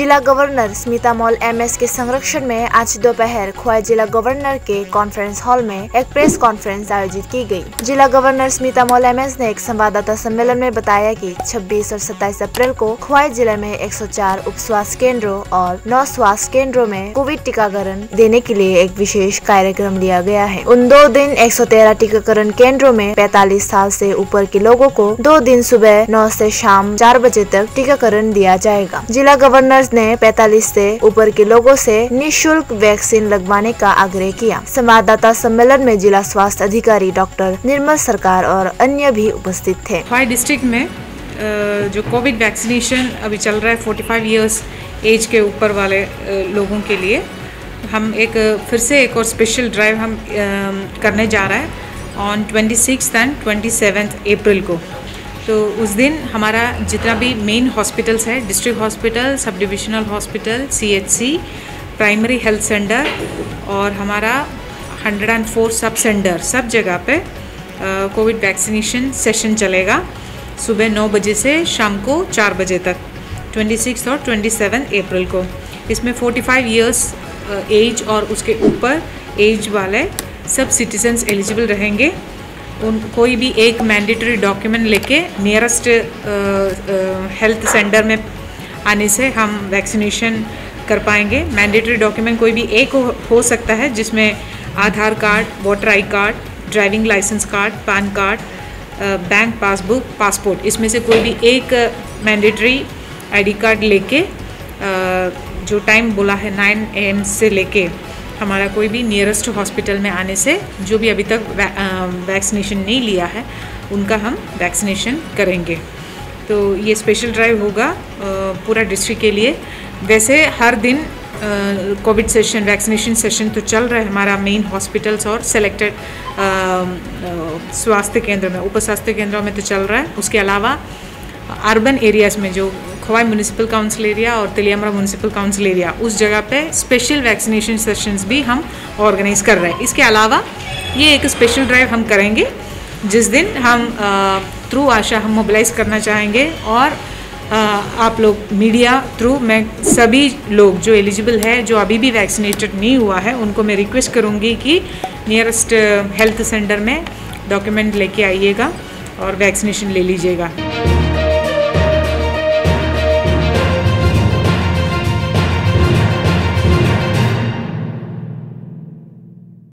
जिला governor Smita mall MS के संरक्षण में आज दोपहर खोया जिला गवर्नर के कॉन्फ्रेंस हॉल में एक प्रेस कॉन्फ्रेंस आयोजित की गई। जिला गवर्नर स्मिता मॉल एमएस ने एक संवाददाता सम्मेलन में बताया कि 26 और 27 अप्रैल को खोया ज़िले में 104 उप स्वास्थ्य केंद्रों और नौ स्वास्थ्य केंद्रों में कोविड टीकाकरण देने के लिए एक विशेष कार्यक्रम लिया गया है उन दो दिन 113 टीकाकरण केंद्रों में 45 साल से ऊपर के लोगों को दो दिन सुबह नौ से शाम चार बजे तक टीकाकरण दिया जाएगा जिला गवर्नर ने 45 से ऊपर के लोगों से निशुल्क वैक्सीन लगवाने का आग्रह किया। संवाददाता सम्मेलन में जिला स्वास्थ्य अधिकारी डॉक्टर निर्मल सरकार और अन्य भी उपस्थित थे। फाइव डिस्ट्रिक्ट में जो कोविड वैक्सीनेशन अभी चल रहा है 45 इयर्स एज के ऊपर वाले लोगों के लिए, हम एक, फिर से एक और स्पेशल ड्राइव हम करने जा रहे हैं on twenty six and twenty April को। तो उस दिन हमारा जितना भी मेन हॉस्पिटल्स है district hospital subdivisional hospital CHC primary health centre और हमारा 104 सब सेंटर सब जगह पे कोविड वैक्सीनेशन सेशन चलेगा सुबह नौ बजे से शाम को चार बजे तक 26 और 27 अप्रैल को। इसमें 45 इयर्स एज और उसके ऊपर एज वाले सब सिटीजन्स एलिजिबल रहेंगे। उन कोई भी एक मैंडेटरी डॉक्यूमेंट लेके नियरेस्ट हेल्थ सेंटर में आने से हम वैक्सीनेशन कर पाएँगे। मैंडेटरी डॉक्यूमेंट कोई भी एक हो, हो सकता है जिसमें Aadhaar card voter I card driving licence card PAN card bank passbook passport इसमें से कोई भी एक मैंडेटरी आईडी कार्ड लेके जो टाइम बोला है नाइन एम से लेके हमारा कोई भी नियरेस्ट हॉस्पिटल में आने से जो भी अभी तक वैक्सीनेशन नहीं लिया है, उनका हम वैक्सीनेशन करेंगे। तो ये स्पेशल ड्राइव होगा पूरा डिस्ट्रिक्ट के लिए। वैसे हर दिन कोविड सेशन वैक्सीनेशन सेशन तो चल रहा है हमारा मेन हॉस्पिटल्स और सेलेक्टेड स्वास्थ्य केंद्र में उप स्वास्थ्य केंद्रों में तो चल रहा है। उसके अलावा अर्बन एरियाज़ में जो खवाई म्यूनिसिपल काउंसिल एरिया और तेलियामरा म्यूनिसिपल काउंसिल एरिया उस जगह पे स्पेशल वैक्सीनेशन सेशंस भी हम ऑर्गेनाइज कर रहे हैं। इसके अलावा ये एक स्पेशल ड्राइव हम करेंगे, जिस दिन हम थ्रू आशा हम मोबिलाइज करना चाहेंगे और आप लोग मीडिया थ्रू मैं सभी लोग जो एलिजिबल है, जो अभी भी वैक्सीनेटेड नहीं हुआ है, उनको मैं रिक्वेस्ट करूँगी कि नियरेस्ट हेल्थ सेंटर में डॉक्यूमेंट लेके आइएगा और वैक्सीनेशन ले लीजिएगा।